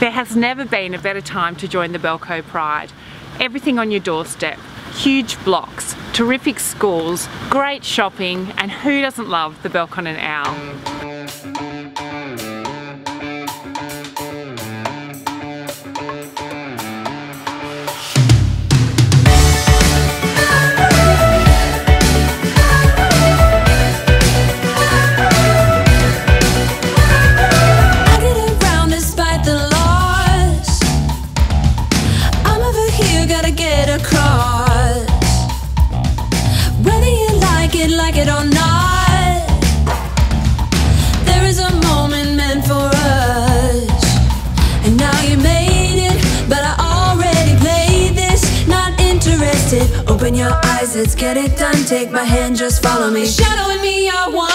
There has never been a better time to join the Belco Pride. Everything on your doorstep, huge blocks, terrific schools, great shopping, and who doesn't love the Belconnen Owl? Gotta get across. Whether you like it, like it or not, there is a moment meant for us. And now you made it, but I already played this. Not interested. Open your eyes, let's get it done. Take my hand, just follow me. Shadow and me I one.